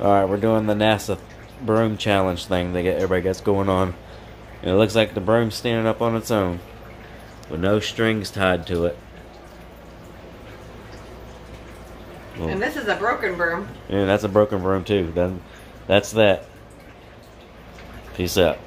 Alright, we're doing the NASA broom challenge thing that everybody gets going on. And it looks like the broom's standing up on its own. With no strings tied to it. Well, And this is a broken broom. yeah, that's a broken broom too. Then that's that. Peace out.